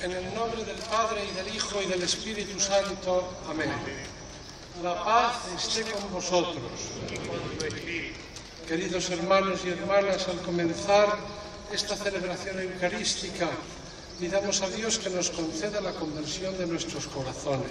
En el nombre del Padre y del Hijo y del Espíritu Santo. Amén. La paz esté con vosotros. Queridos hermanos y hermanas, al comenzar esta celebración eucarística, pidamos a Dios que nos conceda la conversión de nuestros corazones.